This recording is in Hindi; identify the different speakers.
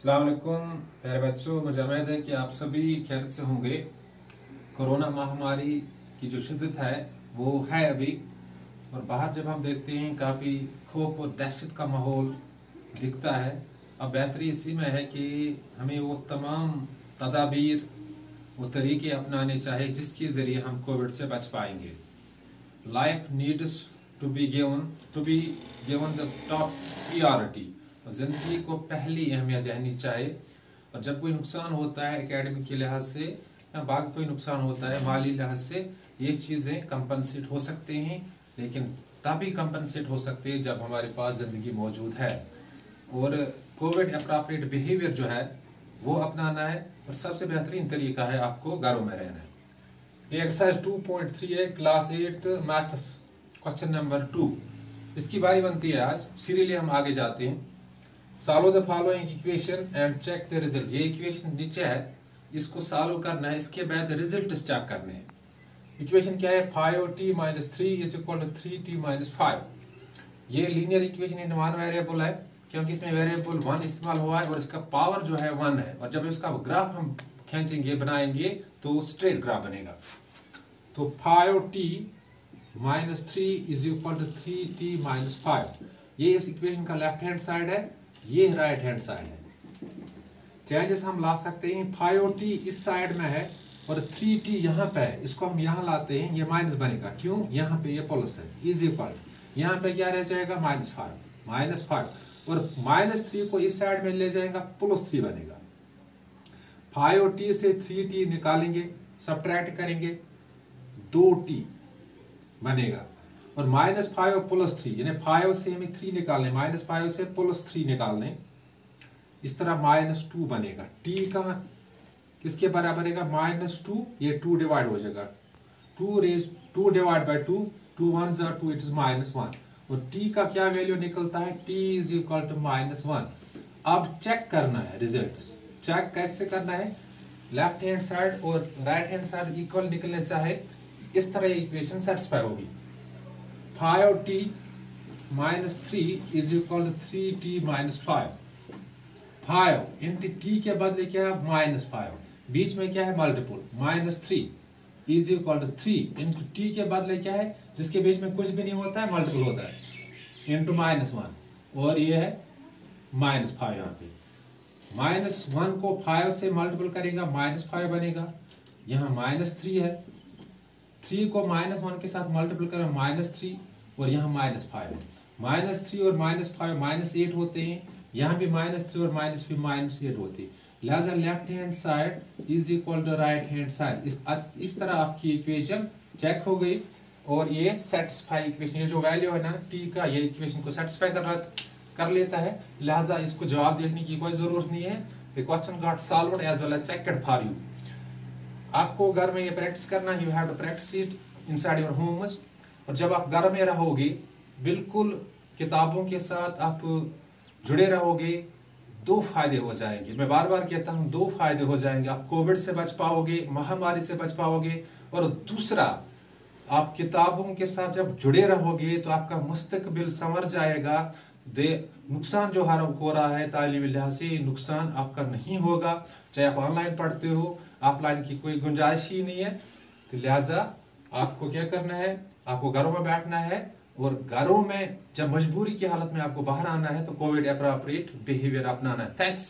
Speaker 1: अलकुम प्यारे बच्चों, मुझे उम्मीद है कि आप सभी खैर से होंगे। कोरोना महामारी की जो शिद्दत है, वो है अभी। और बाहर जब हम देखते हैं, काफ़ी खौफ और दहशत का माहौल दिखता है। अब बेहतरी इसी में है कि हमें वो तमाम तदाबीर वो तरीके अपनाने चाहिए जिसके ज़रिए हम कोविड से बच पाएँगे। Life needs to be given to be given the top priority ज़िंदगी को पहली अहमियत देनी चाहिए। और जब कोई नुकसान होता है एकेडमिक के लिहाज से, या बाग कोई नुकसान होता है माली लिहाज से, ये चीज़ें कंपनसेट हो सकते हैं, लेकिन तभी कंपनसेट हो सकते हैं जब हमारे पास ज़िंदगी मौजूद है। और कोविड अप्रोप्रिएट बिहेवियर जो है, वो अपनाना है, और सबसे बेहतरीन तरीका है आपको घरों में रहना। है ये एक्सरसाइज 2.3 है class eight maths question number two इसकी बारी बनती है आज सीरियली हम आगे जाते हैं। Solve the following equation and check the result ये इक्वेशन नीचे है। इसको सॉल्व करना है। इसके बाद रिज़ल्ट चेक करने हैं। इक्वेशन क्या है? Five T minus three is equal to three T minus five ये linear equation in one variable है। क्योंकि इसमें वेरिएबल वन इस्तेमाल हुआ है और इसका पावर जो है वन है। और जब इसका ग्राफ हम खींचेंगे, बनाएँगे तो स्ट्रेट ग्राफ बनेगा। तो five T minus three is equal to three T minus five ये इस इक्वेशन का लेफ़्ट हैंड साइड है। ये राइट हैंड साइड है। चेंजेस हम ला सकते हैं फाइव टी इस साइड में है और थ्री टी यहाँ पे है। इसको हम यहाँ लाते हैं, ये माइनस बनेगा। क्यों? यहाँ पे ये प्लस है। इज़ इक्वल यहाँ पे क्या रह जाएगा? माइनस फाइव माइनस फाइव और माइनस थ्री को इस साइड में ले जाएगा प्लस थ्री बनेगा। फाइव टी से थ्री टी निकालेंगे सब्ट्रैक्ट करेंगे, दो टी बनेगा। और माइनस फाइव और प्लस थ्री, यानी फाइव से हमें थ्री निकालने, माइनस फाइव से प्लस थ्री निकालने, इस तरह माइनस टू बनेगा। टी का किसके बराबर है माइनस टू, ये टू डिवाइड हो जाएगा। Two raise, two divide by two two one जर two, it is minus one. और टी का क्या वैल्यू निकलता है? T is equal to minus one. अब चेक करना है रिज़ल्ट चेक कैसे करना है? लेफ़्ट हैंड साइड और राइट हैंड साइड इक्वल निकलने चाहे इस तरह इक्वेशन सेटिस्फाई होगी। Five T minus three is equal to three T minus five five into T के बदले क्या है? माइनस फाइव बीच में क्या है? Multiple minus three is equal to three into T के बदले क्या है? जिसके बीच में कुछ भी नहीं होता है मल्टीपुल होता है. इंटू माइनस वन और ये है माइनस फाइव यहाँ पे. माइनस वन को फाइव से मल्टीपल करेगा माइनस फाइव बनेगा. यहाँ माइनस थ्री है. थ्री को माइनस वन के साथ मल्टीपल करें माइनस थ्री और यहाँ माइनस फाइव माइनस थ्री और माइनस फाइव माइनस एट होते हैं। यहाँ भी माइनस थ्री और माइनस भी माइनस एट होती है। लिहाजा left hand side is equal to right hand side इस तरह आपकी इक्वेशन चेक हो गई, और ये सेटिस्फाई इक्वेशन ये जो वैल्यू है ना टी का, ये इक्वेशन को सेटिस्फाई कर कर लेता है। लिहाजा इसको जवाब देखने की कोई ज़रूरत नहीं है। Question got solve as well as checked for you आपको घर में ये प्रैक्टिस करना you have to practice it inside your homes और जब आप घर में रहोगे, बिल्कुल किताबों के साथ आप जुड़े रहोगे, दो फ़ायदे हो जाएँगे। मैं बार बार कहता हूँ, दो फ़ायदे हो जाएँगे। आप कोविड से बच पाओगे, महामारी से बच पाओगे, और दूसरा, आप किताबों के साथ जब जुड़े रहोगे तो आपका मुस्तकबिल समझ जाएगा दे नुकसान जो हर हो रहा है, तालीम लिहाज से नुकसान आपका नहीं होगा। चाहे आप ऑनलाइन पढ़ते हो ऑफलाइन की कोई गुंजाइश ही नहीं है। तो लिहाजा आपको क्या करना है, आपको घरों में बैठना है और घरों में जब मजबूरी की हालत में आपको बाहर आना है तो कोविड अप्रोप्रिएट बिहेवियर अपनाना है। थैंक्स